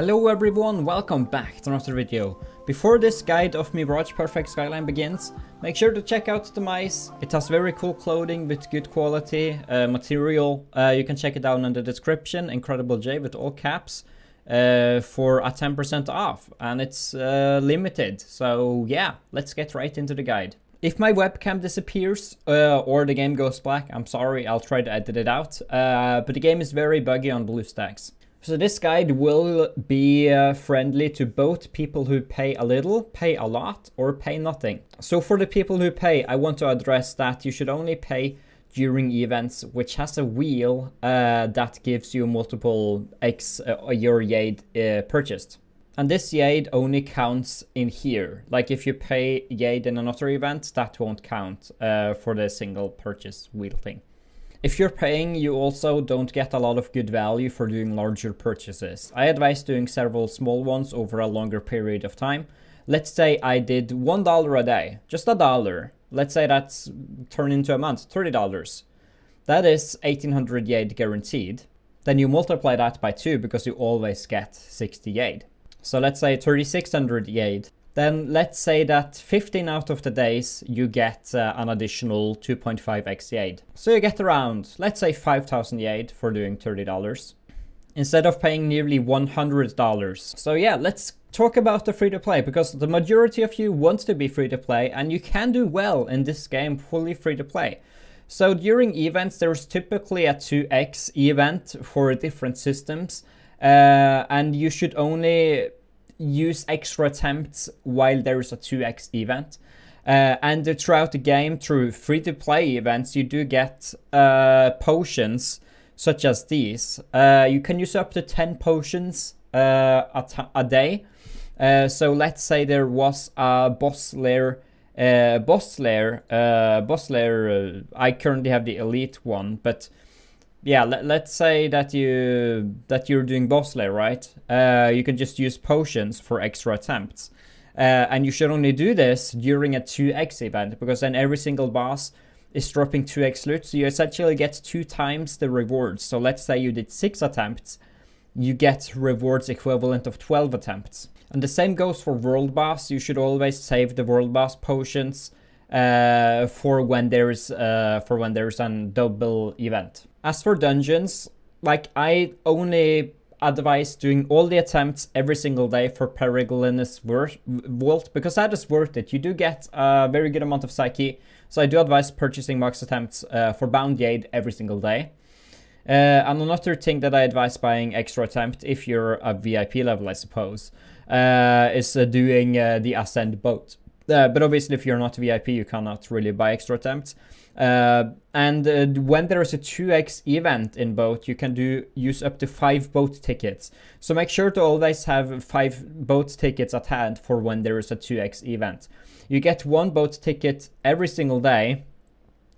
Hello everyone, welcome back to another video. Before this guide of Mirage Perfect Skyline begins, make sure to check out the mice. It has very cool clothing with good quality uh, material. Uh, you can check it down in the description, Incredible J with all caps, uh, for a 10% off. And it's uh, limited, so yeah, let's get right into the guide. If my webcam disappears uh, or the game goes black, I'm sorry, I'll try to edit it out. Uh, but the game is very buggy on BlueStacks. So this guide will be uh, friendly to both people who pay a little, pay a lot, or pay nothing. So for the people who pay, I want to address that you should only pay during events which has a wheel uh, that gives you multiple X uh, your Yade uh, purchased. And this Yade only counts in here. Like if you pay Yade in another event, that won't count uh, for the single purchase wheel thing. If you're paying, you also don't get a lot of good value for doing larger purchases. I advise doing several small ones over a longer period of time. Let's say I did $1 a day, just a dollar. Let's say that's turned into a month, $30. That is 1800 Yade guaranteed. Then you multiply that by 2 because you always get 60 Yade. So let's say 3600 Yade then let's say that 15 out of the days you get uh, an additional 2.5x Yade. So you get around, let's say 5,000 Yade for doing $30 instead of paying nearly $100. So yeah, let's talk about the free to play because the majority of you want to be free to play and you can do well in this game fully free to play. So during events, there's typically a 2x event for different systems uh, and you should only use extra attempts while there is a 2x event. Uh, and throughout the game, through free to play events, you do get uh, potions such as these. Uh, you can use up to 10 potions uh, a, day. Uh, so let's say there was a boss lair. Uh, boss lair, boss lair. I currently have the elite one, but yeah, let, us say that you that you're doing boss lair, right? Uh, you can just use potions for extra attempts, uh, and you should only do this during a 2x event because then every single boss is dropping 2x loot, so you essentially get two times the rewards. So let's say you did six attempts, you get rewards equivalent of 12 attempts. And the same goes for world boss. You should always save the world boss potions uh, for when there's uh, for when there's a double event. As for dungeons, like I only advise doing all the attempts every single day for Peregrinus Vault because that is worth it. You do get a very good amount of Psyche, so I do advise purchasing max attempts uh, for Bound Yade every single day. Uh, and another thing that I advise buying extra attempt if you're a VIP level, I suppose, uh, is uh, doing uh, the Ascend boat. Uh, but obviously, if you're not VIP, you cannot really buy extra attempts. Uh, and uh, when there is a 2x event in boat, you can do use up to five boat tickets. So make sure to always have five boat tickets at hand for when there is a 2x event. You get one boat ticket every single day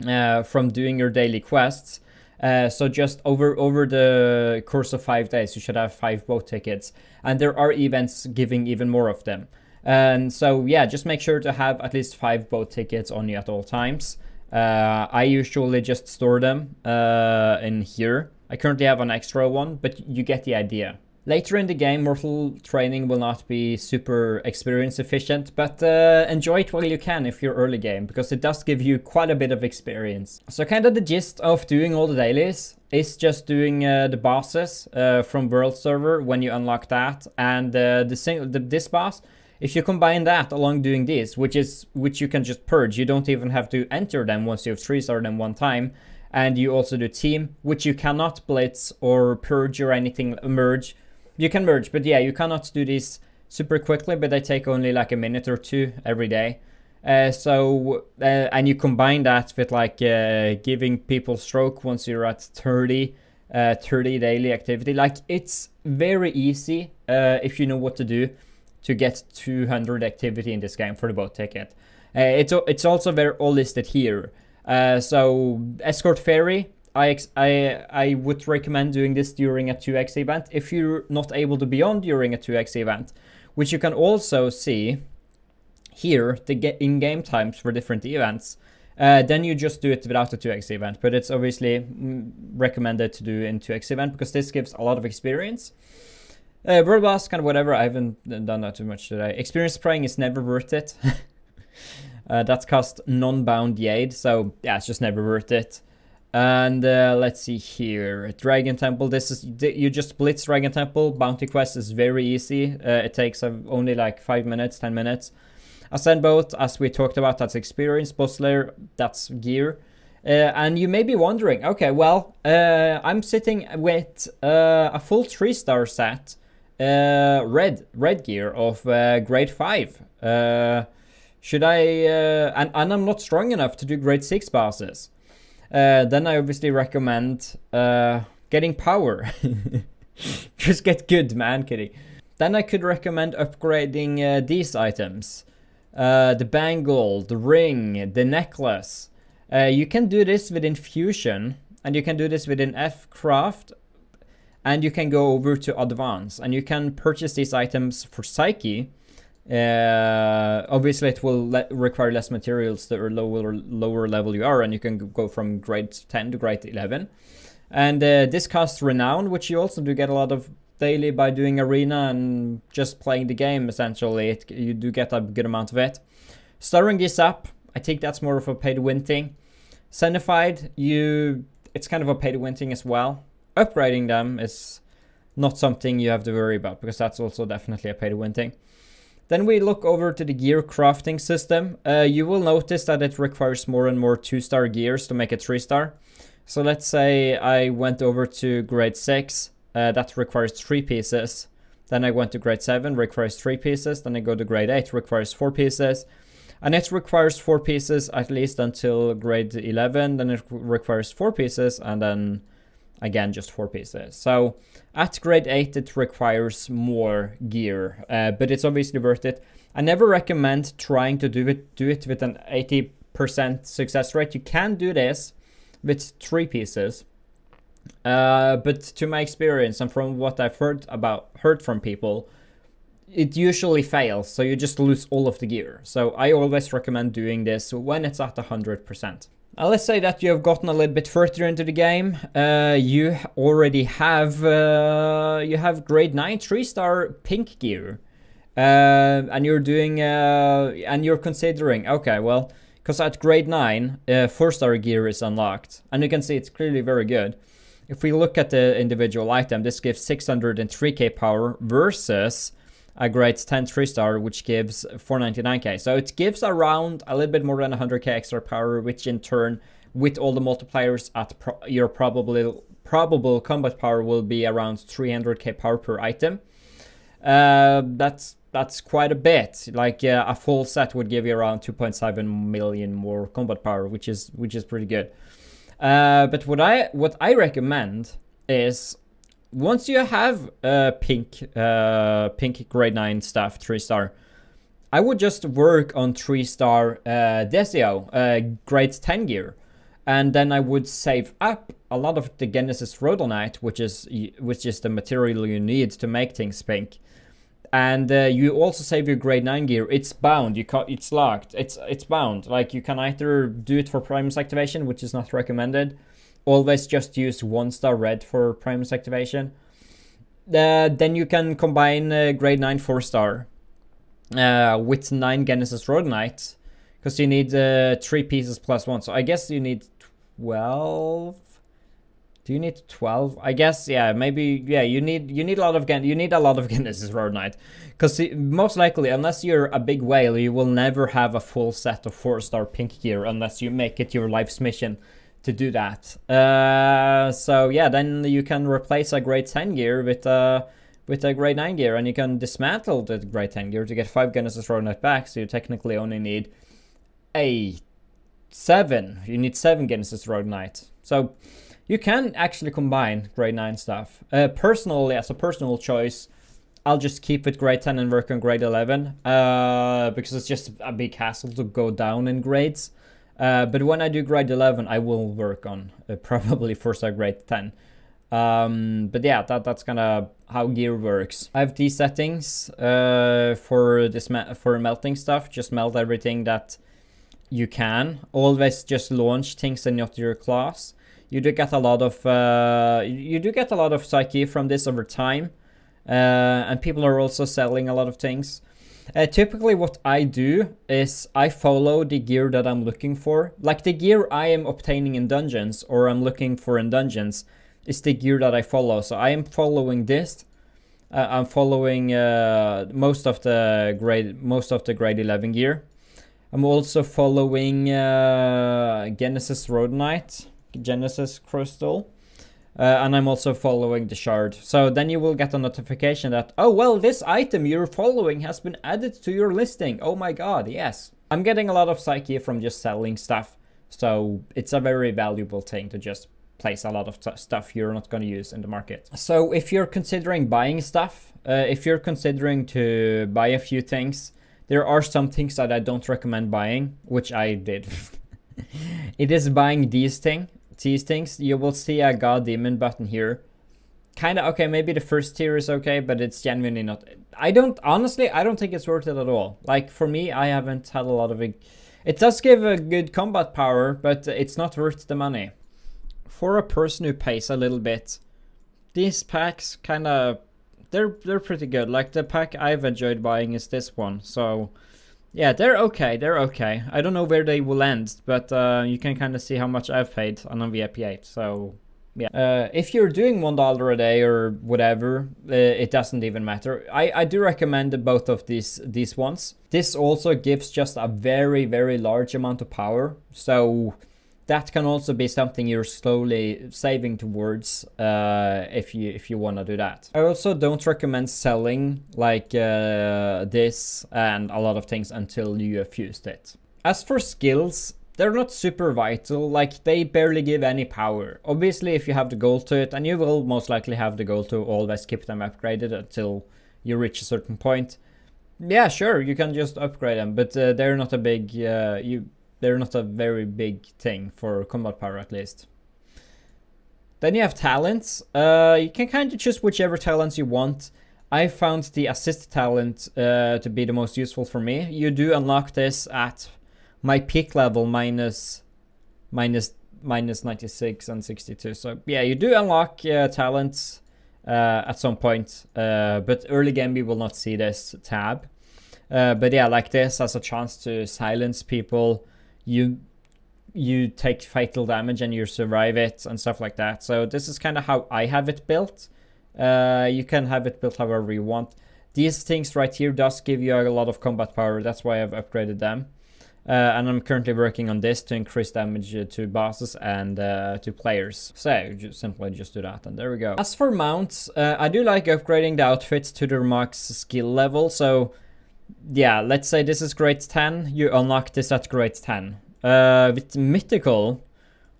uh, from doing your daily quests. Uh, so just over over the course of five days, you should have five boat tickets, and there are events giving even more of them. And so yeah, just make sure to have at least five boat tickets on you at all times. Uh, I usually just store them uh, in here. I currently have an extra one, but you get the idea. Later in the game, Mortal Training will not be super experience efficient, but uh, enjoy it while you can if you're early game, because it does give you quite a bit of experience. So kind of the gist of doing all the dailies is just doing uh, the bosses uh, from World Server when you unlock that, and uh, the, the this boss if you combine that along doing this, which is which you can just purge, you don't even have to enter them once you have three them one time. And you also do team, which you cannot blitz or purge or anything merge. You can merge, but yeah, you cannot do this super quickly, but they take only like a minute or two every day. Uh, so uh, and you combine that with like uh, giving people stroke once you're at 30 uh, 30 daily activity like it's very easy uh, if you know what to do to get 200 activity in this game for the boat ticket. Uh, it's it's also very all listed here. Uh, so escort ferry, I I I would recommend doing this during a 2x event if you're not able to be on during a 2x event, which you can also see here the in-game times for different events. Uh, then you just do it without a 2x event, but it's obviously mm, recommended to do in 2x event because this gives a lot of experience. Uh, World Boss, kind of whatever. I haven't done that too much today. Experience spraying is never worth it. uh, that's cost non-bound Jade, so yeah, it's just never worth it. And uh, let's see here, Dragon Temple. This is you just blitz Dragon Temple. Bounty quest is very easy. Uh, it takes uh, only like five minutes, ten minutes. Ascend boat, as we talked about, that's experience. Boss lair, that's gear. Uh, and you may be wondering, okay, well, uh, I'm sitting with uh, a full three star set uh, red red gear of uh, grade five. Uh, should I? Uh, and and I'm not strong enough to do grade six bosses. Uh, then I obviously recommend uh, getting power. Just get good, man, kitty. Then I could recommend upgrading these items: the bangle, the ring, the necklace. you can do this within Fusion, and you can do this within F Craft and you can go over to advance and you can purchase these items for psyche. Uh, obviously it will le require less materials the lower lower level you are and you can go from grade 10 to grade 11 and uh, this costs renown which you also do get a lot of daily by doing arena and just playing the game essentially. It, you do get a good amount of it. Starring this up i think that's more of a to win thing. Zenified, you it's kind of a to win thing as well upgrading them is not something you have to worry about because that's also definitely a pay to win thing. Then we look over to the gear crafting system. Uh, you will notice that it requires more and more two star gears to make a three star. So let's say I went over to grade 6, uh, that requires 3 pieces. Then I went to grade 7, requires 3 pieces. Then I go to grade 8, requires 4 pieces. And it requires 4 pieces at least until grade 11. Then it requires 4 pieces and then again just four pieces. So at grade 8 it requires more gear uh, but it's obviously worth it. I never recommend trying to do it do it with an 80% success rate. You can do this with three pieces uh, but to my experience and from what i've heard about heard from people it usually fails so you just lose all of the gear. So i always recommend doing this when it's at 100% uh, let's say that you have gotten a little bit further into the game. Uh, you already have uh, you have grade nine three star pink gear, uh, and you're doing uh, and you're considering okay, well, because at grade nine uh, four star gear is unlocked, and you can see it's clearly very good. If we look at the individual item, this gives 603k power versus a grade 10 3 star which gives 499k so it gives around a little bit more than 100k extra power which in turn with all the multipliers at pro your probable probable combat power will be around 300k power per item. Uh, that's that's quite a bit. Like uh, a full set would give you around 2.7 million more combat power which is which is pretty good. Uh, but what i what i recommend is once you have uh, pink, uh, pink grade 9 staff 3 star, I would just work on 3 star uh, Desio, uh, grade 10 gear. And then I would save up a lot of the Genesis Rhodonite, which is which is the material you need to make things pink. And uh, you also save your grade 9 gear. It's bound, you ca- it's locked, it's it's bound. Like you can either do it for Primus activation, which is not recommended, always just use one star red for Primus activation. Uh, then you can combine uh, grade 9 4 star uh, with 9 Genesis Rhodonite because you need uh, 3 pieces plus 1. So I guess you need 12. Do you need 12? I guess yeah, maybe yeah, you need you need a lot of Gen you need a lot of Genesis Rhodonite cuz most likely unless you're a big whale, you will never have a full set of 4-star pink gear unless you make it your life's mission to do that. Uh, so yeah, then you can replace a grade 10 gear with a with a grade 9 gear, and you can dismantle the grade 10 gear to get 5 Genesis Rhodonite back, so you technically only need a 7. You need 7 Genesis Knight. So you can actually combine grade 9 stuff. Uh, personally, as a personal choice, I'll just keep with grade 10 and work on grade 11, uh, because it's just a big hassle to go down in grades. Uh, but when I do grade 11, I will work on uh, probably first a grade 10. Um, but yeah, that, that's kind of how gear works. I have these settings uh, for this for melting stuff. Just melt everything that you can. Always just launch things in not your class. You do get a lot of uh, you do get a lot of psyche from this over time. uh, and people are also selling a lot of things. Uh, typically, what I do is I follow the gear that I'm looking for. Like the gear I am obtaining in dungeons or I'm looking for in dungeons is the gear that I follow. So I am following this. Uh, I'm following uh, most of the grade most of the grade 11 gear. I'm also following uh, Genesis Rhodonite, Genesis Crystal. Uh, and I'm also following the shard. So then you will get a notification that, oh, well, this item you're following has been added to your listing. Oh my god, yes. I'm getting a lot of psyche from just selling stuff. So it's a very valuable thing to just place a lot of stuff you're not going to use in the market. So if you're considering buying stuff, uh, if you're considering to buy a few things, there are some things that I don't recommend buying, which I did. it is buying these things these things, you will see a God Demon button here. Kind of, okay, maybe the first tier is okay, but it's genuinely not. I don't, honestly, I don't think it's worth it at all. Like, for me, I haven't had a lot of it. It does give a good combat power, but it's not worth the money. For a person who pays a little bit, these packs kind of, they're, they're pretty good. Like, the pack I've enjoyed buying is this one, so... Yeah, they're okay. They're okay. I don't know where they will end, but uh, you can kind of see how much I've paid on a VIP 8. So, yeah. Uh, if you're doing one dollar a day or whatever, uh, it doesn't even matter. I, I do recommend both of these these ones. This also gives just a very very large amount of power. So that can also be something you're slowly saving towards uh, if you if you want to do that. I also don't recommend selling like uh, this and a lot of things until you have used it. As for skills, they're not super vital, like they barely give any power. Obviously if you have the goal to it, and you will most likely have the goal to always keep them upgraded until you reach a certain point. Yeah, sure, you can just upgrade them, but uh, they're not a big, uh, you they're not a very big thing for combat power at least. Then you have talents. Uh, you can kind of choose whichever talents you want. I found the assist talent uh, to be the most useful for me. You do unlock this at my peak level minus, minus, minus 96 and 62. So yeah, you do unlock uh, talents uh, at some point, uh, but early game we will not see this tab. Uh, but yeah, like this has a chance to silence people, you you take fatal damage and you survive it and stuff like that. So this is kind of how I have it built. Uh, you can have it built however you want. These things right here does give you a lot of combat power. That's why I've upgraded them. Uh, and I'm currently working on this to increase damage to bosses and uh, to players. So just simply just do that and there we go. As for mounts, uh, I do like upgrading the outfits to their max skill level. So yeah, let's say this is grade 10, you unlock this at grade 10. Uh, with mythical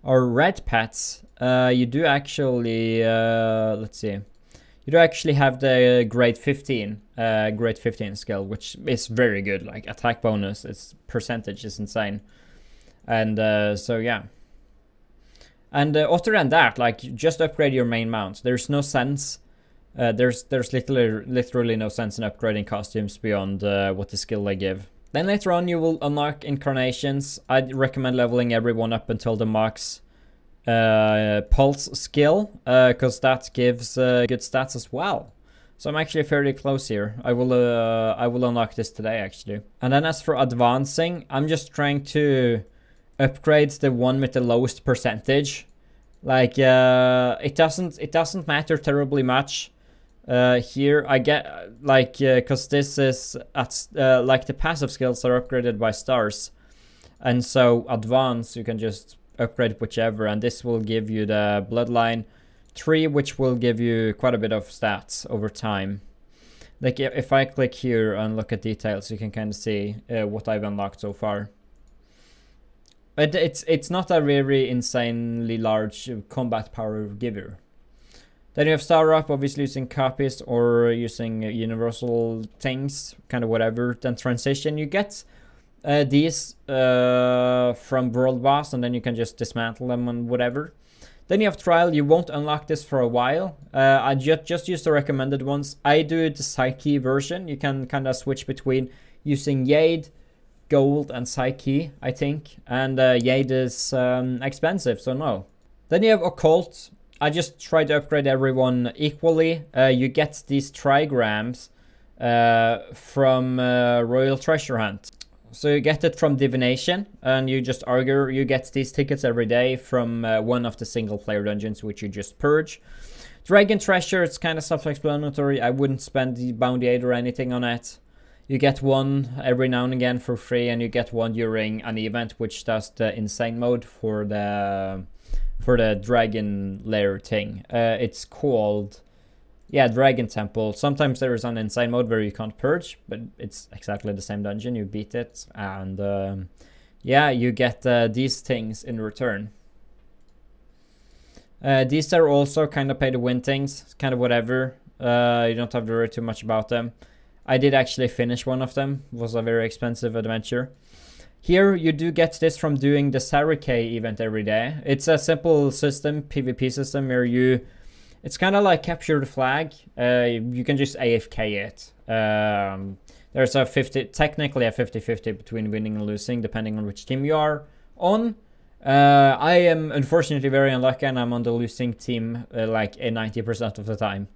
or red pets, uh, you do actually, uh, let's see, you do actually have the grade 15, uh, grade 15 skill, which is very good, like attack bonus, its percentage is insane. And uh, so yeah. And uh, other than that, like just upgrade your main mount. There's no sense uh, there's there's literally literally no sense in upgrading costumes beyond uh, what the skill they give. Then later on you will unlock incarnations. I'd recommend leveling everyone up until the max uh, pulse skill, because uh, that gives uh, good stats as well. So I'm actually fairly close here. I will uh, I will unlock this today actually. And then as for advancing, I'm just trying to upgrade the one with the lowest percentage. Like it doesn't it doesn't matter terribly much uh, here I get like because uh, this is at uh, like the passive skills are upgraded by stars. And so advanced you can just upgrade whichever and this will give you the bloodline 3 which will give you quite a bit of stats over time. Like if I click here and look at details you can kind of see uh, what I've unlocked so far. But it's it's not a very insanely large combat power giver then you have Star Up, obviously using copies or using universal things, kind of whatever. Then Transition, you get uh, these uh, from World Boss, and then you can just dismantle them and whatever. Then you have Trial, you won't unlock this for a while. Uh, I ju just use the recommended ones. I do the Psyche version. You can kind of switch between using Jade, Gold, and Psyche, I think. And uh, Jade is um, expensive, so no. Then you have Occult, I just try to upgrade everyone equally. Uh, you get these trigrams uh, from uh, Royal Treasure Hunt. So you get it from Divination, and you just argue, you get these tickets every day from uh, one of the single player dungeons, which you just purge. Dragon Treasure, it's kind of self-explanatory. I wouldn't spend the Bound Yade or anything on it. You get one every now and again for free, and you get one during an event, which does the insane mode for the for the dragon lair thing. Uh, it's called yeah, Dragon Temple. Sometimes there is an inside mode where you can't purge, but it's exactly the same dungeon. You beat it, and um, yeah, you get uh, these things in return. Uh, these are also kind of pay to win things, kind of whatever. Uh, you don't have to worry too much about them. I did actually finish one of them. It was a very expensive adventure. Here you do get this from doing the Sarike event every day. It's a simple system, PvP system, where you it's kind of like capture the flag. Uh, you can just AFK it. Um, there's a 50, technically a 50-50 between winning and losing, depending on which team you are on. Uh, I am unfortunately very unlucky, and I'm on the losing team uh, like 90% of the time.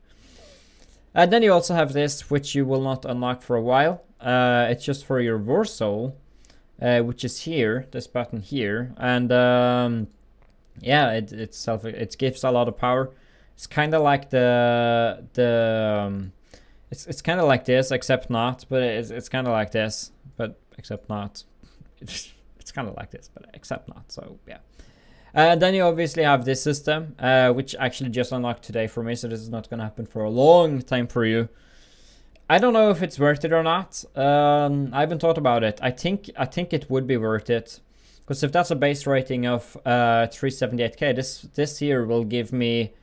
And then you also have this, which you will not unlock for a while. Uh, it's just for your War Soul, uh, which is here, this button here, and um, yeah, it itself it gives a lot of power. It's kind of like the the um, it's it's kind of like this except not, but it's it's kind of like this, but except not. It's, it's kind of like this, but except not. So yeah. Uh, then you obviously have this system, uh, which actually just unlocked today for me, so this is not going to happen for a long time for you. I don't know if it's worth it or not. Um, I haven't thought about it. I think I think it would be worth it, because if that's a base rating of uh, 378k, this this here will give me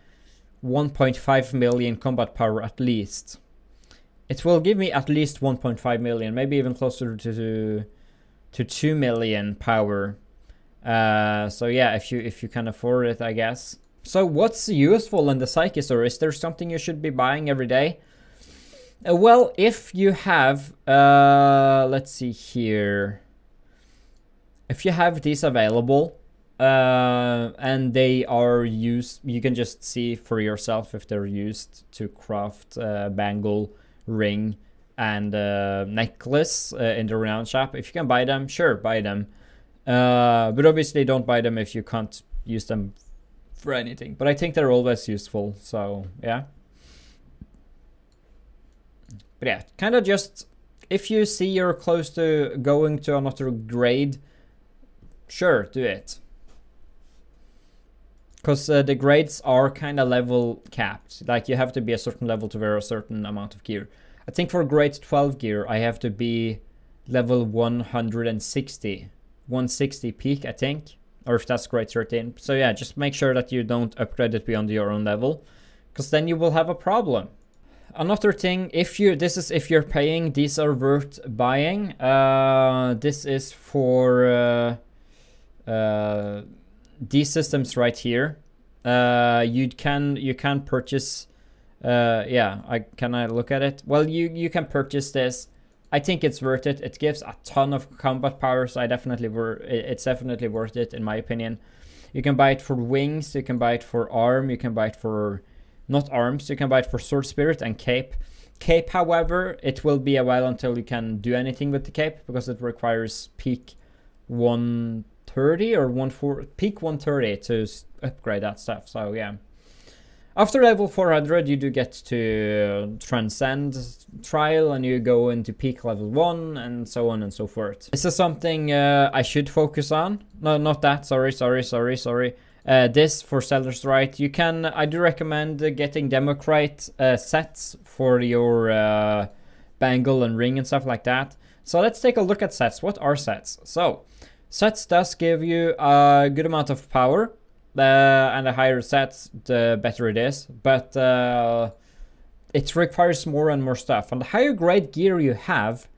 1.5 million combat power at least. It will give me at least 1.5 million, maybe even closer to to 2 million power. Uh, so yeah, if you if you can afford it, I guess. So what's useful in the Psychic or is there something you should be buying every day? Uh, well, if you have, uh, let's see here. If you have these available, uh, and they are used you can just see for yourself if they're used to craft uh, bangle ring and uh, necklace uh, in the renown shop. If you can buy them sure buy them. But obviously don't buy them if you can't use them for anything. But i think they're always useful so yeah but yeah kind of just if you see you're close to going to another grade sure do it because uh, the grades are kind of level capped. Like you have to be a certain level to wear a certain amount of gear. I think for grade 12 gear, I have to be level 160. 160 peak, I think. Or if that's grade 13. So yeah, just make sure that you don't upgrade it beyond your own level. Because then you will have a problem. Another thing, if you this is if you're paying, these are worth buying. Uh, this is for uh, uh, these systems right here, uh, you can you can purchase. Uh, yeah, I can I look at it. Well, you you can purchase this. I think it's worth it. It gives a ton of combat power, so I definitely were it's definitely worth it in my opinion. You can buy it for wings. You can buy it for arm. You can buy it for not arms. You can buy it for sword spirit and cape. Cape, however, it will be a while until you can do anything with the cape because it requires peak 130 or 14 peak 130 to upgrade that stuff. So yeah. After level 400, you do get to transcend trial and you go into peak level 1 and so on and so forth. This is something uh, I should focus on. No, not that. Sorry, sorry, sorry, sorry. Uh, this for Seller's Right. You can, I do recommend getting Democrite uh, sets for your uh, bangle and ring and stuff like that. So let's take a look at sets. What are sets? So Sets does give you a good amount of power, uh, and the higher sets, the better it is. But uh, it requires more and more stuff. And the higher grade gear you have,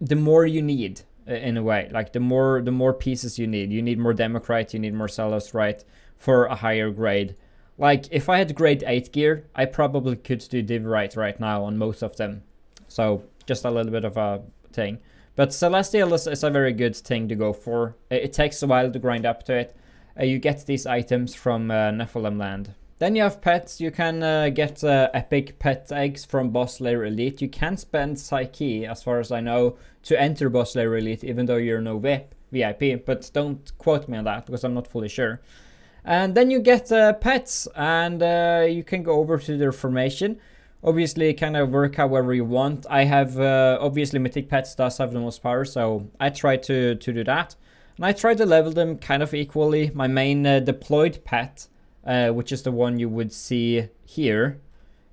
the more you need in a way. Like the more the more pieces you need. You need more Democrite, you need more Celesteryte for a higher grade. Like if I had grade 8 gear, I probably could do Divrite right Right now on most of them. So just a little bit of a thing. But Celestial is, is, a very good thing to go for. It, it takes a while to grind up to it. Uh, you get these items from uh, Nephilim Land. Then you have pets. You can uh, get uh, epic pet eggs from Boss Slayer Elite. You can spend Psyche, as far as I know, to enter Boss Slayer Elite, even though you're no VIP, VIP. But don't quote me on that because I'm not fully sure. And then you get uh, pets, and uh, you can go over to their formation. Obviously, kind of work however you want. I have uh, obviously Mythic Pets does have the most power, so I try to to do that. And I try to level them kind of equally. My main uh, deployed pet, uh, which is the one you would see here,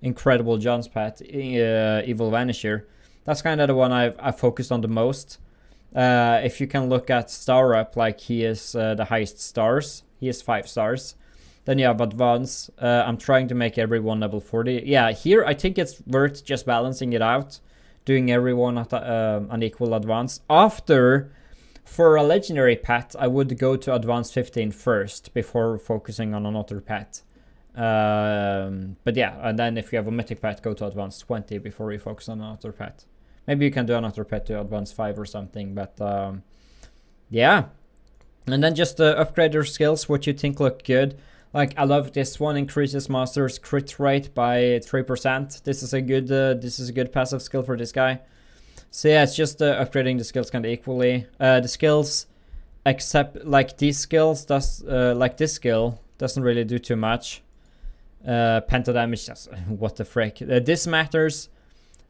Incredible John's pet, uh, Evil Vanisher. That's kind of the one I've, I've focused on the most. Uh, if you can look at star up, like he is uh, the highest stars, he is five stars. Then you have advance. Uh, I'm trying to make everyone level 40. Yeah, here I think it's worth just balancing it out, doing everyone at uh, an equal advance. After for a legendary pet, I would go to advanced 15 first before focusing on another pet. Um, but yeah, and then if you have a mythic pet, go to advanced 20 before you focus on another pet. Maybe you can do another pet to advanced 5 or something, but um, yeah. And then just uh, upgrade your skills, what you think look good. Like I love this one increases master's crit rate by 3%. This is a good uh, this is a good passive skill for this guy. So yeah, it's just uh, upgrading the skills kind of equally. Uh, the skills, except like these skills, does uh, like this skill doesn't really do too much. Uh, penta damage, just what the frick. Uh, this matters,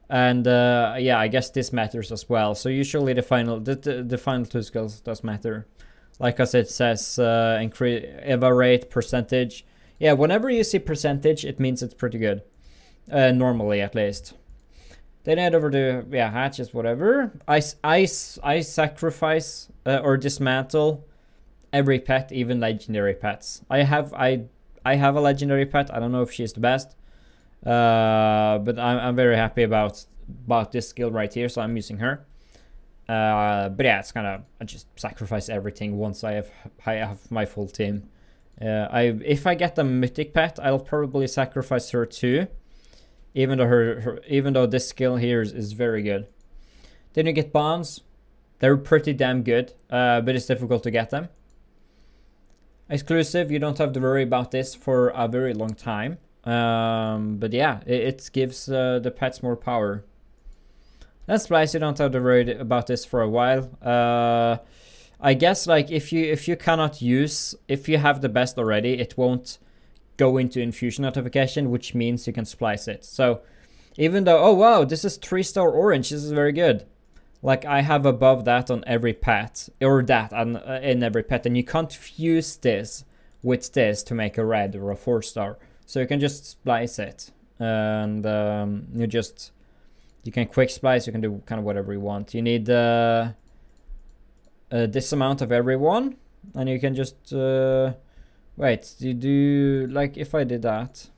and uh, yeah, I guess this matters as well. So usually the final the, the, the final two skills does matter. Like as it says, uh, increase eva rate percentage. Yeah, whenever you see percentage, it means it's pretty good. Normally, at least. Then head over to, yeah, hatches, whatever. I, I, I sacrifice uh, or dismantle every pet, even legendary pets. I have, I, I have a legendary pet. I don't know if she's the best. Uh, but I'm, I'm very happy about, about this skill right here, so I'm using her. Uh, but yeah, it's kind of I just sacrifice everything once I have I have my full team. Uh, I if I get a mythic pet, I'll probably sacrifice her too even though her, her even though this skill here is, is, very good. Then you get bombs. They're pretty damn good, uh, but it's difficult to get them. Exclusive, you don't have to worry about this for a very long time. Um, but yeah, it, it gives uh, the pets more power. That's Splice, you don't have to worry about this for a while. Uh, I guess like if you if you cannot use if you have the best already, it won't go into infusion notification, which means you can splice it. So even though, oh wow, this is three star orange, this is very good. Like I have above that on every pet, or that on, uh, in every pet, and you can't fuse this with this to make a red or a four star. So you can just splice it, and um, you just you can quick splice. You can do kind of whatever you want. You need uh, uh, this amount of everyone, and you can just uh, Wait, do you do, like if I did that,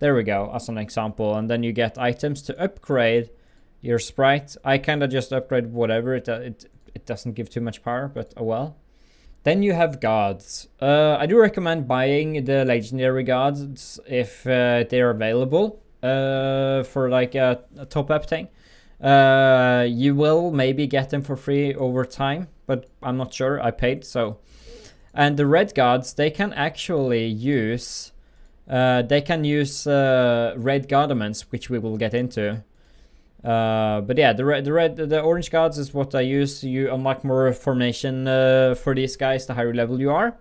there we go, as an example, and then you get items to upgrade your sprite. I kind of just upgrade whatever, it, it, it doesn't give too much power, but oh well. Then you have gods. Uh, I do recommend buying the legendary gods if uh, they're available uh, for like a, a top up thing. Uh, you will maybe get them for free over time, but I'm not sure. I paid, so and the red guards, they can actually use, uh, they can use uh, red garments, which we will get into. Uh, but yeah, the red, the red, the orange guards is what I use. You unlock more formation uh, for these guys the higher level you are.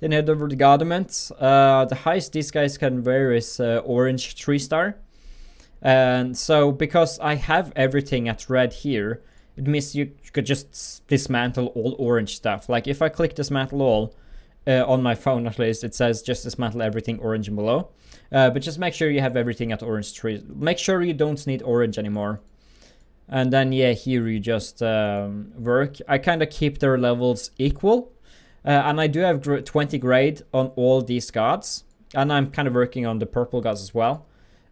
Then head over to garments. Uh, the highest these guys can wear is uh, orange three star. And so because I have everything at red here, it means you could just dismantle all orange stuff. Like if I click dismantle all, uh, on my phone at least, it says just dismantle everything orange and below. Uh, but just make sure you have everything at orange tree. Make sure you don't need orange anymore. And then yeah, here you just um, work. I kind of keep their levels equal. Uh, and I do have 20 grade on all these gods. And I'm kind of working on the purple gods as well.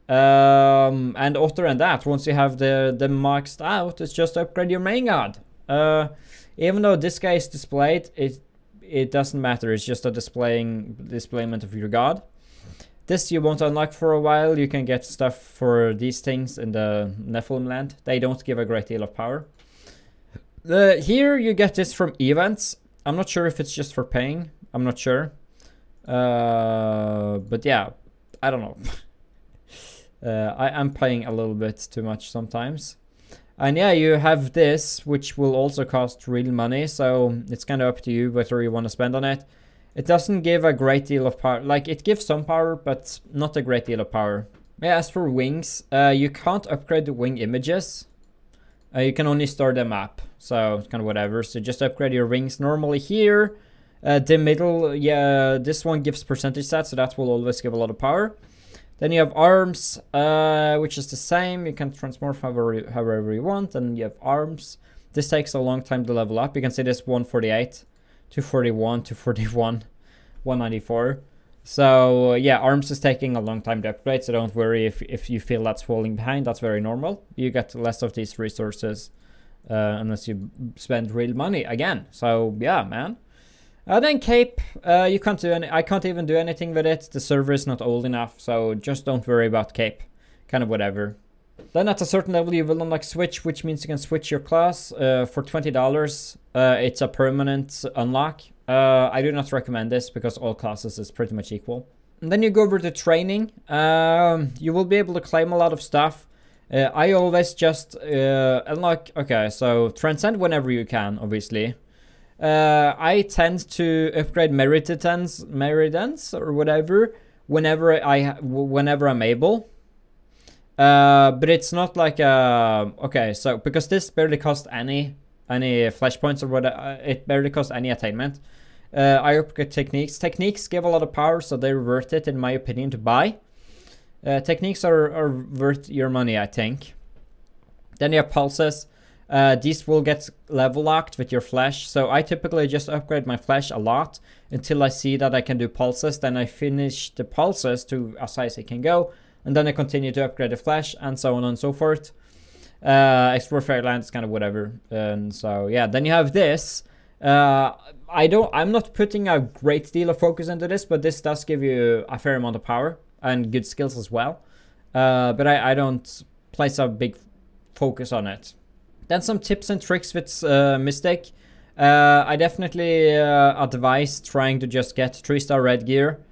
Um, and other than that, once you have the, the maxed out, it's just upgrade your main god. Uh, even though this guy is displayed, it it doesn't matter. It's just a displaying displayment of your god. This you won't unlock for a while. You can get stuff for these things in the Nephilim land. They don't give a great deal of power. The, here you get this from events. I'm not sure if it's just for paying. I'm not sure. Uh, but yeah, I don't know. uh, I am playing a little bit too much sometimes. And yeah, you have this, which will also cost real money, so it's kind of up to you whether you want to spend on it. It doesn't give a great deal of power, like it gives some power, but not a great deal of power. Yeah, as for wings, uh, you can't upgrade the wing images. Uh, you can only store them up, so it's kind of whatever. So just upgrade your wings normally here. Uh, the middle, yeah, this one gives percentage stats, so that will always give a lot of power. Then you have arms, uh, which is the same. You can transform however, however you want. And you have arms. This takes a long time to level up. You can see this 148, 241, 241, 194. So yeah, arms is taking a long time to upgrade, so don't worry if, if you feel that's falling behind, that's very normal. You get less of these resources uh, unless you spend real money again. So yeah, man. Uh, then Cape, uh, you can't do any. I can't even do anything with it. The server is not old enough, so just don't worry about Cape. Kind of whatever. Then at a certain level, you will unlock Switch, which means you can switch your class uh, for twenty dollars. Uh, it's a permanent unlock. Uh, I do not recommend this because all classes is pretty much equal. And then you go over to training. Um, you will be able to claim a lot of stuff. Uh, I always just unlock. Okay, so transcend whenever you can, obviously. Uh, I tend to upgrade Meridans, Meridans or whatever whenever I whenever I'm able. Uh, but it's not like uh okay, so because this barely costs any any flesh points or what uh, it barely costs any attainment. Uh, I upgrade techniques. Techniques give a lot of power, so they're worth it in my opinion to buy. Uh, techniques are, are worth your money, I think. Then you have pulses. Uh, these will get level locked with your flesh. So I typically just upgrade my flesh a lot until I see that I can do pulses. Then I finish the pulses to as high as it can go. And then I continue to upgrade the flesh and so on and so forth. Uh, explore Fairyland is kind of whatever. And so yeah, then you have this. Uh, I don't. I'm not putting a great deal of focus into this, but this does give you a fair amount of power and good skills as well. Uh, but I, I don't place a big focus on it. Then some tips and tricks with uh, Mystic. Uh, I definitely uh, advise trying to just get 3-star red gear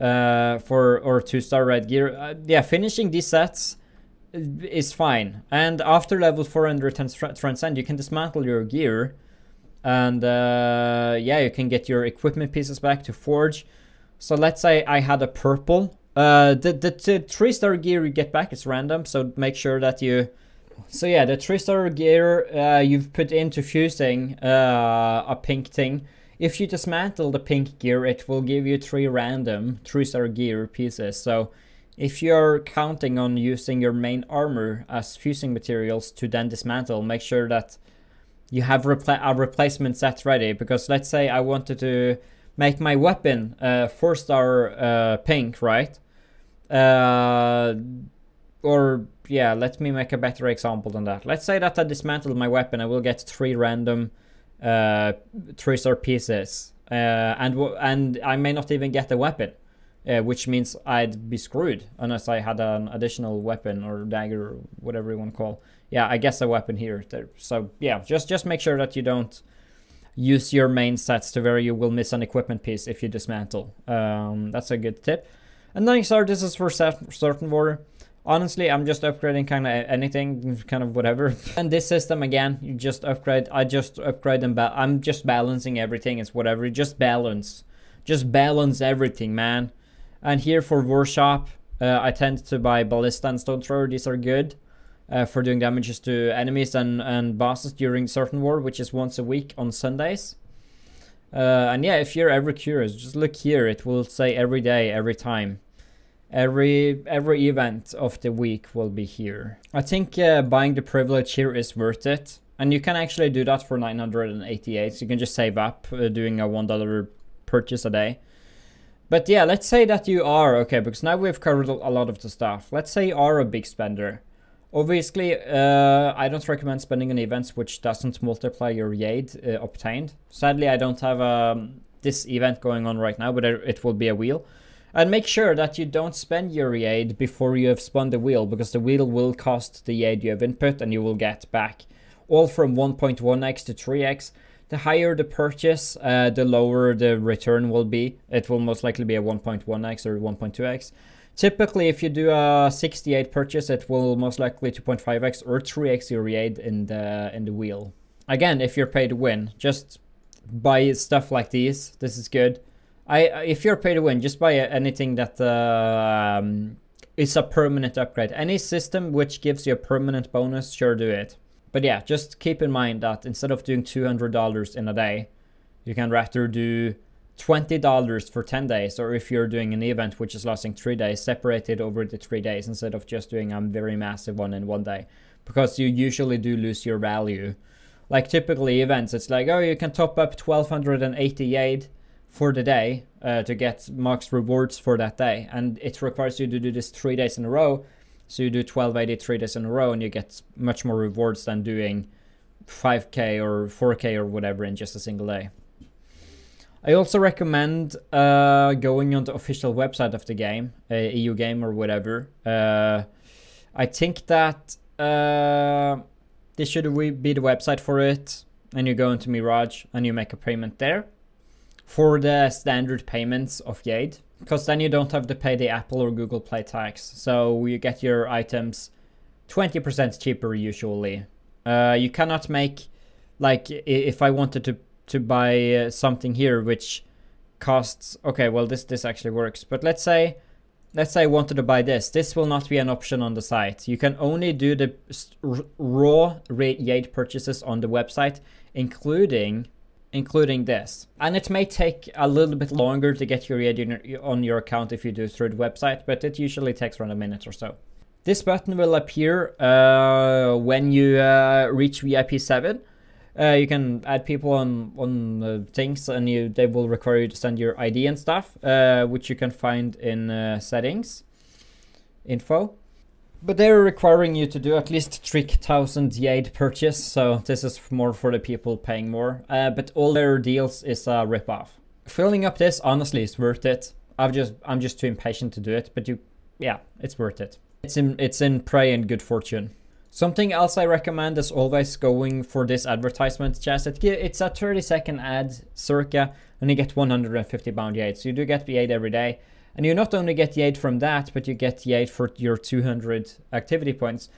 uh, for or 2-star red gear. Uh, yeah, finishing these sets is fine. And after level 400 Transcend, you can dismantle your gear. And uh, yeah, you can get your equipment pieces back to forge. So let's say I had a purple. the, the, the 3-star gear you get back is random, so make sure that you so yeah, the three-star gear uh, you've put into fusing uh, a pink thing. If you dismantle the pink gear, it will give you three random three-star gear pieces. So if you're counting on using your main armor as fusing materials to then dismantle, make sure that you have repla a replacement set ready. Because let's say I wanted to make my weapon uh, four-star uh, pink, right? Uh, or yeah, let me make a better example than that. Let's say that I dismantle my weapon, I will get three random uh, star pieces, uh, and and I may not even get a weapon, uh, which means I'd be screwed unless I had an additional weapon or dagger or whatever you want to call. Yeah, I guess a weapon here. So yeah, just just make sure that you don't use your main sets to where you will miss an equipment piece if you dismantle. Um, that's a good tip. And then start this is for certain water. Honestly, I'm just upgrading kind of anything, kind of whatever. and this system, again, you just upgrade. I just upgrade and I'm just balancing everything. It's whatever. Just balance. Just balance everything, man. And here for Workshop, uh, I tend to buy Ballista and Stone Thrower. These are good uh, for doing damages to enemies and, and bosses during certain war, which is once a week on Sundays. Uh, and yeah, if you're ever curious, just look here. It will say every day, every time every every event of the week will be here. I think uh, buying the privilege here is worth it. And you can actually do that for 988. So you can just save up uh, doing a $1 purchase a day. But yeah, let's say that you are, okay, because now we've covered a lot of the stuff. Let's say you are a big spender. Obviously, uh, I don't recommend spending on events which doesn't multiply your Yade uh, obtained. Sadly, I don't have um, this event going on right now, but it will be a wheel. And make sure that you don't spend your Yade before you have spun the wheel, because the wheel will cost the Yade you have input and you will get back. All from 1.1x to 3x. The higher the purchase, uh, the lower the return will be. It will most likely be a 1.1x or 1.2x. Typically, if you do a 68 purchase, it will most likely 2.5x or 3x your aid in the in the wheel. Again, if you're paid to win, just buy stuff like these. This is good. I if you're paid to win, just buy anything that uh, um, is a permanent upgrade. Any system which gives you a permanent bonus, sure do it. But yeah, just keep in mind that instead of doing $200 in a day, you can rather do $20 for 10 days, or if you're doing an event which is lasting three days, separate it over the three days instead of just doing a very massive one in one day. Because you usually do lose your value. Like typically events, it's like, oh, you can top up 1280 Jade for the day uh, to get max rewards for that day. And it requires you to do this three days in a row. So you do 1280 three days in a row and you get much more rewards than doing 5k or 4k or whatever in just a single day. I also recommend uh, going on the official website of the game, uh, EU game or whatever. Uh, I think that uh, this should be the website for it. And you go into Mirage and you make a payment there for the standard payments of Jade. Because then you don't have to pay the Apple or Google Play tax. So you get your items 20% cheaper usually. Uh, you cannot make, like, if I wanted to, to buy uh, something here which costs, okay, well, this, this actually works. But let's say, let's say I wanted to buy this. This will not be an option on the site. You can only do the raw Jade purchases on the website, including including this. And it may take a little bit longer to get your Jade on your account if you do through the website, but it usually takes around a minute or so. This button will appear uh, when you uh, reach VIP 7. Uh, you can add people on on things, and you they will require you to send your ID and stuff, uh, which you can find in uh, settings, info. But they're requiring you to do at least 3000 Jade purchase, so this is more for the people paying more. Uh, but all their deals is a ripoff. Filling up this honestly is worth it. I've just I'm just too impatient to do it, but you yeah, it's worth it. It's in it's in Prey and Good Fortune. Something else I recommend is always going for this advertisement chest. It, it's a 30 second ad circa and you get 150 bound Jade. So you do get the Jade every day. And you not only get the Jade from that, but you get the Jade for your 200 activity points.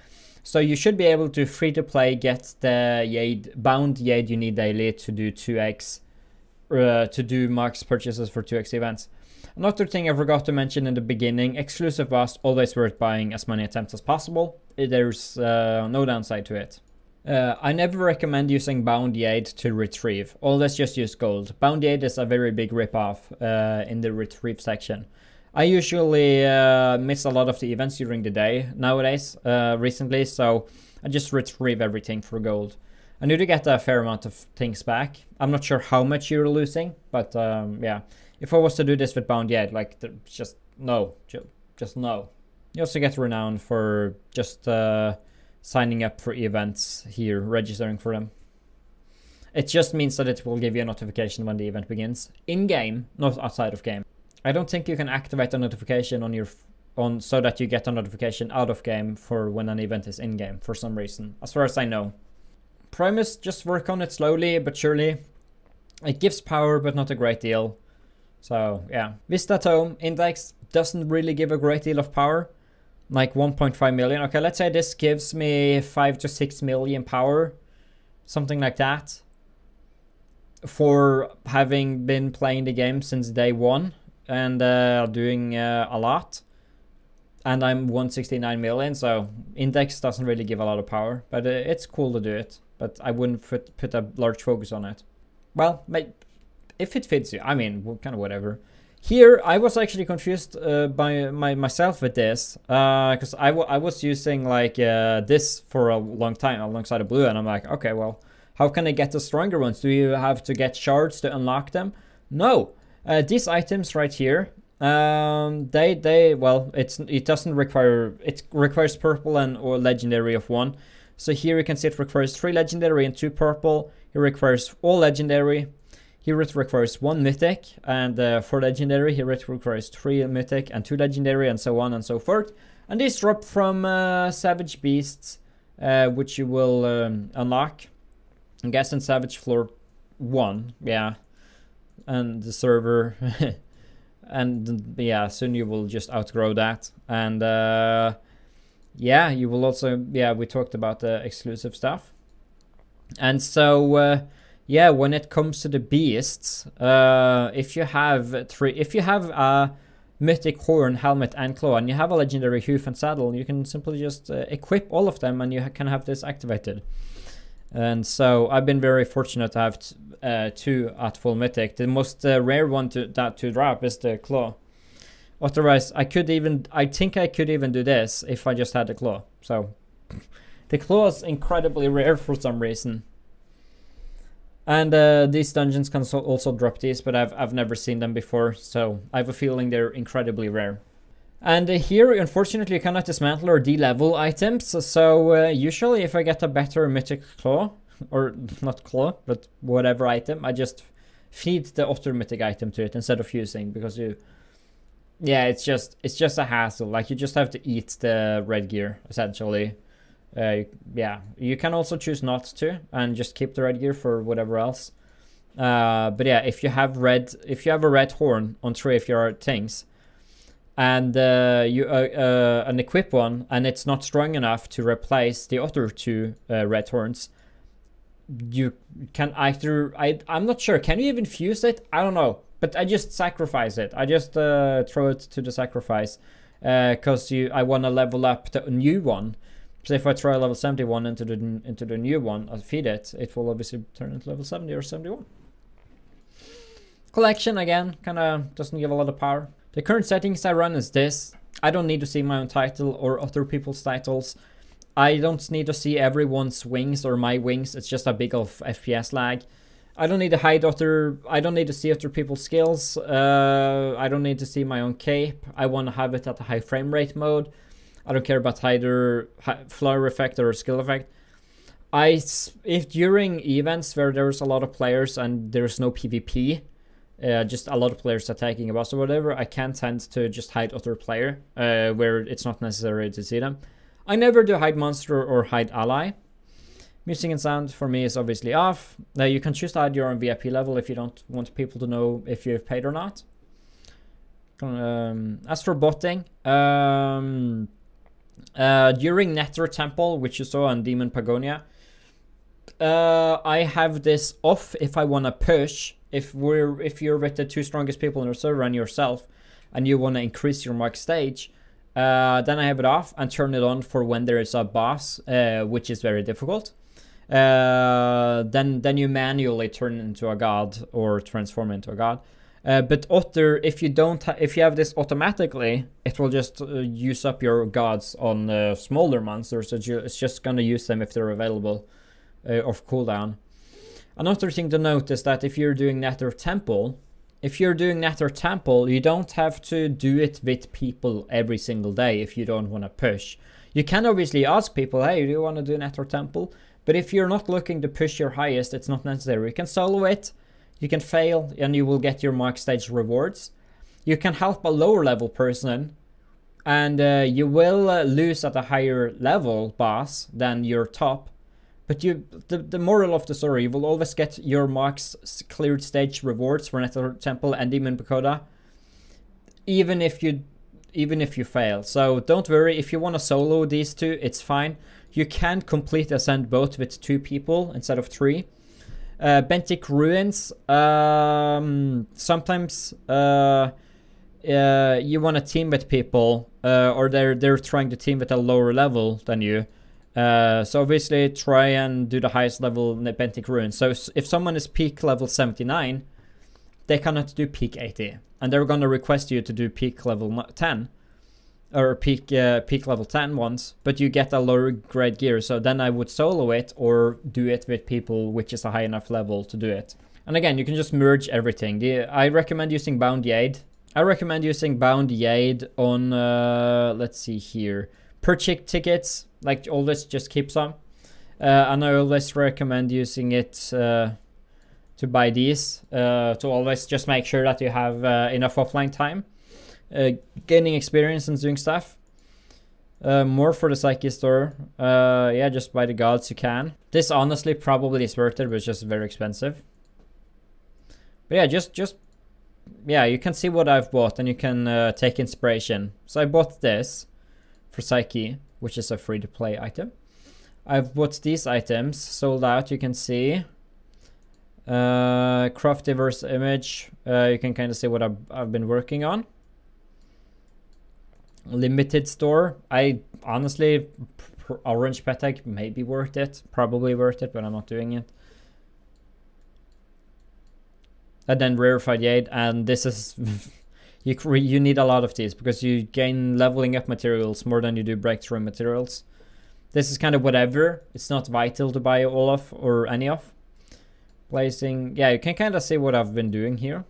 So you should be able to free to play get the Jade, bound Jade you need daily to do 2x, uh, to do max purchases for 2x events. Another thing I forgot to mention in the beginning, exclusive boss always worth buying as many attempts as possible. There's uh, no downside to it. Uh, I never recommend using Bound Jade to retrieve. Always just use gold. Bound Jade is a very big ripoff uh, in the retrieve section. I usually uh, miss a lot of the events during the day nowadays, uh, recently, so I just retrieve everything for gold. I need to get a fair amount of things back. I'm not sure how much you're losing, but um, yeah. If I was to do this with Bound Jade, like, just no. Just no. You also get renown for just uh, signing up for events here, registering for them. It just means that it will give you a notification when the event begins. In-game, not outside of game. I don't think you can activate a notification on your on so that you get a notification out of game for when an event is in game for some reason, as far as I know. Primus just work on it slowly but surely. It gives power but not a great deal. So yeah, Vista Tome Index doesn't really give a great deal of power, like 1.5 million. Okay, let's say this gives me 5 to 6 million power, something like that. For having been playing the game since day one, and uh, doing uh, a lot. And I'm 169 million, so index doesn't really give a lot of power, but uh, it's cool to do it. But I wouldn't put, put a large focus on it. Well, if it fits you, I mean, kind of whatever. Here, I was actually confused uh, by my, myself with this, because uh, I, I was using like uh, this for a long time alongside a blue, and I'm like, okay, well, how can I get the stronger ones? Do you have to get shards to unlock them? No, uh, these items right here, um, they they well, it's it doesn't require it requires purple and or legendary of one. So here you can see it requires three legendary and two purple. It requires all legendary. Here it requires one mythic, and uh, for legendary, here it requires three mythic and two legendary, and so on and so forth. And these drop from uh, Savage Beasts, uh, which you will um, unlock. I guess in Savage Floor 1, yeah and the server and yeah, soon you will just outgrow that. And uh, yeah, you will also yeah we talked about the exclusive stuff. And so uh, yeah, when it comes to the beasts, uh, if you have three, if you have a mythic horn, helmet, and claw, and you have a legendary hoof and saddle, you can simply just uh, equip all of them, and you can have this activated. And so I've been very fortunate to have uh, two at full mythic. The most uh, rare one to that to drop is the claw. Otherwise, I could even I think I could even do this if I just had the claw. So the claw is incredibly rare for some reason. And uh, these dungeons can so also drop these, but I've I've never seen them before, so I have a feeling they're incredibly rare. And uh, here, unfortunately, you cannot dismantle or de-level items. So uh, usually, if I get a better mythic claw, or not claw, but whatever item, I just feed the mythic item to it instead of using because you, yeah, it's just it's just a hassle. Like you just have to eat the red gear essentially. Uh, yeah, you can also choose not to and just keep the red gear for whatever else. Uh, but yeah, if you have red, if you have a red horn on three of your things, and uh, you uh, uh, an equip one, and it's not strong enough to replace the other two uh, red horns, you can either I I'm not sure. Can you even fuse it? I don't know, but I just sacrifice it. I just uh, throw it to the sacrifice because uh, you I want to level up the new one. So if I try level 71 into the into the new one, I feed it, it will obviously turn into level 70 or 71. Collection again, kind of doesn't give a lot of power. The current settings I run is this. I don't need to see my own title or other people's titles. I don't need to see everyone's wings or my wings. It's just a big of FPS lag. I don't need to hide other. I don't need to see other people's skills. Uh, I don't need to see my own cape. I want to have it at a high frame rate mode. I don't care about either flower effect or skill effect. I if during events where there's a lot of players and there's no PvP, uh, just a lot of players attacking a boss or whatever, I can tend to just hide other player uh, where it's not necessary to see them. I never do hide monster or hide ally. Music and sound for me is obviously off. Now you can choose to add your own VIP level if you don't want people to know if you've paid or not. Um, as for botting, um, uh, during Nether Temple, which you saw on Demon Pagoda, uh, I have this off if I want to push. If we're if you're with the two strongest people in the server and yourself, and you want to increase your mark stage, uh, then I have it off and turn it on for when there is a boss, uh, which is very difficult. Uh, then then you manually turn into a god or transform into a god. Uh, but Otter, if you don't, if you have this automatically, it will just uh, use up your gods on smaller monsters. It's just gonna use them if they're available uh, off cooldown. Another thing to note is that if you're doing Nether Temple, if you're doing Nether Temple, you don't have to do it with people every single day if you don't want to push. You can obviously ask people, hey, do you want to do Nether Temple? But if you're not looking to push your highest, it's not necessary. You can solo it you can fail and you will get your mark stage rewards. You can help a lower level person and uh, you will uh, lose at a higher level boss than your top. But you, the, the moral of the story, you will always get your marks cleared stage rewards for Nether Temple and Demon Pagoda, even if you, even if you fail. So don't worry if you want to solo these two, it's fine. You can complete ascent both with two people instead of three. Uh, Benthic Ruins. Um, sometimes uh, uh, you want to team with people, uh, or they're they're trying to team with a lower level than you. Uh, so obviously try and do the highest level in Benthic Ruins. So if someone is peak level 79, they cannot do peak 80, and they're gonna request you to do peak level 10 or peak uh, peak level 10 once, but you get a lower grade gear. So then I would solo it or do it with people which is a high enough level to do it. And again, you can just merge everything. The, I recommend using Bound Jade. I recommend using Bound Jade on, uh, let's see here, per chick tickets. Like always, just keep some. Uh, and I always recommend using it uh, to buy these. Uh, to always just make sure that you have uh, enough offline time uh, gaining experience and doing stuff. Uh, more for the Psyche store. Yeah, just buy the gods you can. This honestly probably is worth it, but it's just very expensive. But yeah, just just yeah, you can see what I've bought and you can take inspiration. So I bought this for Psyche, which is a free-to-play item. I've bought these items, sold out, you can see. Uh, craft diverse image, uh, you can kind of see what I've, I've been working on. Limited store, I honestly, orange pet tag may be worth it, probably worth it, but I'm not doing it. And then rarefied jade, and this is you you need a lot of these because you gain leveling up materials more than you do breakthrough materials. This is kind of whatever. It's not vital to buy all of or any of. Placing, yeah, you can kind of see what I've been doing here.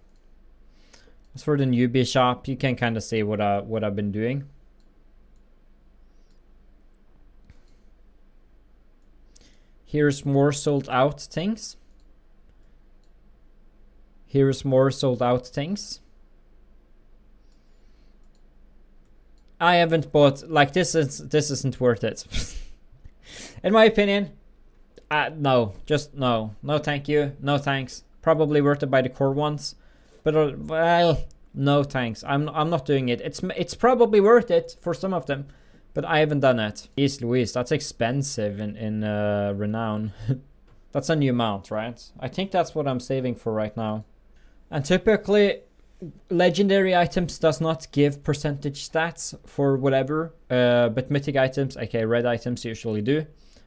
As for the newbie shop, you can kind of see what I what I've been doing. Here's more sold out things. Here's more sold out things. I haven't bought like this is this isn't worth it. In my opinion, uh, no, just no, no, thank you, no thanks. Probably worth it by the core ones, but uh, well, no thanks. I'm I'm not doing it. It's it's probably worth it for some of them, but I haven't done it. East Louise, that's expensive in in uh, renown. that's a new mount, right? I think that's what I'm saving for right now. And typically, legendary items does not give percentage stats for whatever, uh, but mythic items, aka red items, usually do.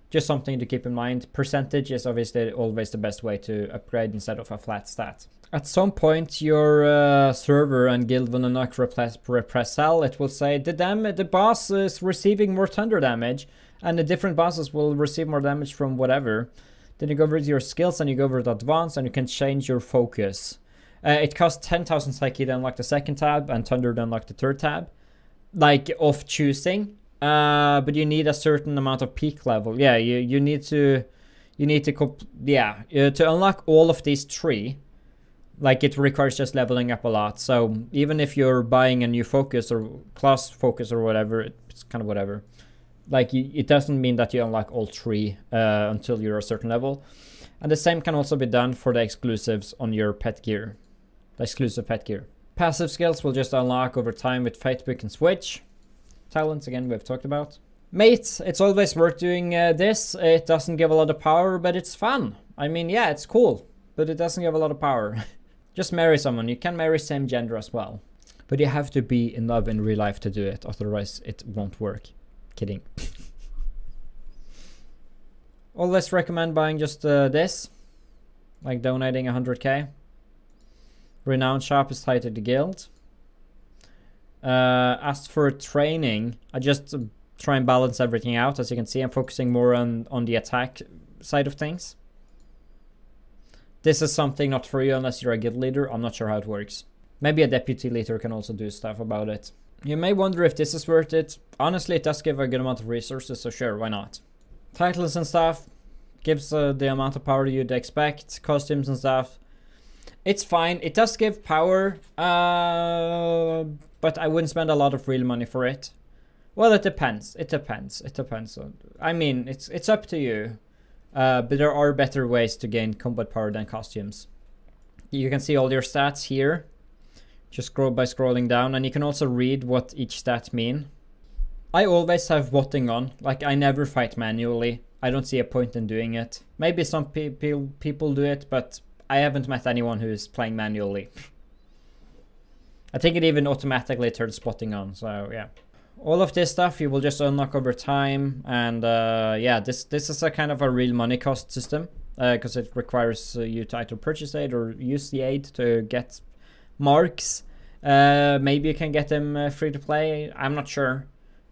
Just something to keep in mind. Percentage is obviously always the best way to upgrade instead of a flat stat. At some point, your uh, server and guild will unlock repress, repress cell. It will say the dam the boss is receiving more thunder damage, and the different bosses will receive more damage from whatever. Then you go over to your skills and you go over to advanced and you can change your focus. Uh, it costs 10,000 psyche to unlock the second tab and thunder to unlock the third tab. Like off choosing. Uh, but you need a certain amount of peak level. Yeah, you, you need to, you need to, yeah, uh, to unlock all of these three, like it requires just leveling up a lot. So even if you're buying a new focus or class focus or whatever, it's kind of whatever. Like you, it doesn't mean that you unlock all three uh, until you're a certain level. And the same can also be done for the exclusives on your pet gear, exclusive pet gear. Passive skills will just unlock over time with Fatebook and Switch talents again we've talked about. Mate, it's always worth doing uh, this. It doesn't give a lot of power, but it's fun. I mean, yeah, it's cool, but it doesn't give a lot of power. Just marry someone. You can marry same gender as well. But you have to be in love in real life to do it, otherwise it won't work. Kidding. Always recommend buying just uh, this, like donating 100k. Renowned is tied to the guild. Uh, as for training, I just try and balance everything out. As you can see, I'm focusing more on, on the attack side of things. This is something not for you unless you're a guild leader. I'm not sure how it works. Maybe a deputy leader can also do stuff about it. You may wonder if this is worth it. Honestly, it does give a good amount of resources, so sure, why not? Titles and stuff gives uh, the amount of power you'd expect. Costumes and stuff. It's fine. It does give power. Uh, but I wouldn't spend a lot of real money for it. Well, it depends. It depends. It depends. On, I mean, it's it's up to you. Uh, but there are better ways to gain combat power than costumes. You can see all your stats here. Just scroll by scrolling down, and you can also read what each stat mean. I always have botting on. Like I never fight manually. I don't see a point in doing it. Maybe some pe people do it, but I haven't met anyone who is playing manually. I think it even automatically turns spotting on, so yeah. All of this stuff you will just unlock over time, and uh, yeah, this this is a kind of a real money cost system, because uh, it requires uh, you to either purchase Jade or use the Jade to get marks. Uh, maybe you can get them uh, free to play, I'm not sure.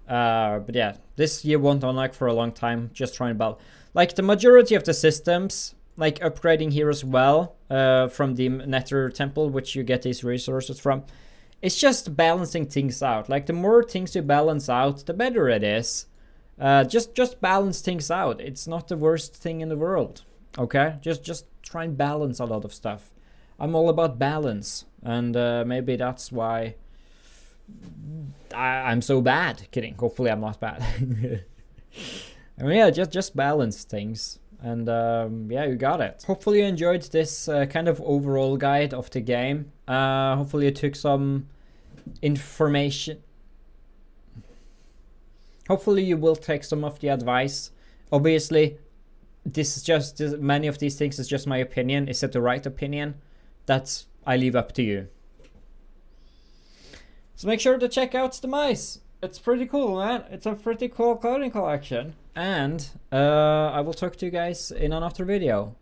Uh, but yeah, this you won't unlock for a long time, just trying to Like the majority of the systems, like upgrading here as well, from the Nether Temple, which you get these resources from, it's just balancing things out. Like the more things you balance out, the better it is. Uh, just just balance things out. It's not the worst thing in the world. Okay, just just try and balance a lot of stuff. I'm all about balance, and uh, maybe that's why I, am so bad. Kidding. Hopefully, I'm not bad. I mean, yeah, just just balance things. And um, yeah, you got it. Hopefully you enjoyed this uh, kind of overall guide of the game. Uh, hopefully you took some information. Hopefully you will take some of the advice. Obviously, this is just many of these things is just my opinion. Is it the right opinion? That's I leave up to you. So make sure to check out the mice. It's pretty cool, man. It's a pretty cool clothing collection. And uh, I will talk to you guys in another video.